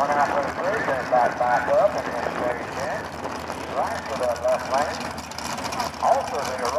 One half the through, then back back up and then straight in. Right for the left lane. Also the